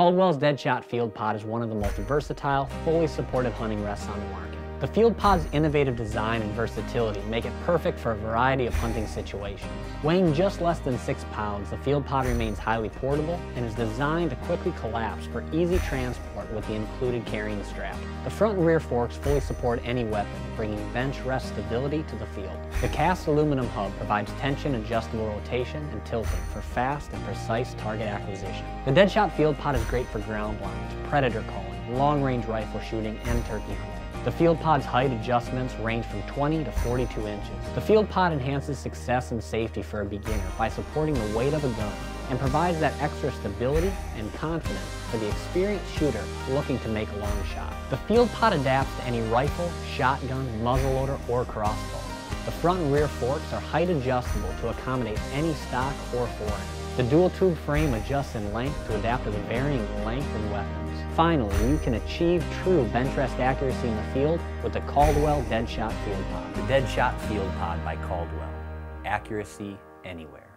Caldwell's Deadshot Field Pod is one of the most versatile, fully supported hunting rests on the market. The Field Pod's innovative design and versatility make it perfect for a variety of hunting situations. Weighing just less than six pounds, the Field Pod remains highly portable and is designed to quickly collapse for easy transport with the included carrying strap. The front and rear forks fully support any weapon, bringing bench rest stability to the field. The cast aluminum hub provides tension adjustable rotation and tilting for fast and precise target acquisition. The Deadshot Field Pod is great for ground blinds, predator calling, long-range rifle shooting, and turkey hunting. The Field Pod's height adjustments range from 20 to 42 inches. The Field Pod enhances success and safety for a beginner by supporting the weight of a gun and provides that extra stability and confidence for the experienced shooter looking to make a long shot. The Field Pod adapts to any rifle, shotgun, muzzleloader, or crossbow. The front and rear forks are height adjustable to accommodate any stock or forend. The dual tube frame adjusts in length to adapt to the varying length and weapons. Finally, you can achieve true bench rest accuracy in the field with the Caldwell Deadshot Field Pod. The Deadshot Field Pod by Caldwell. Accuracy anywhere.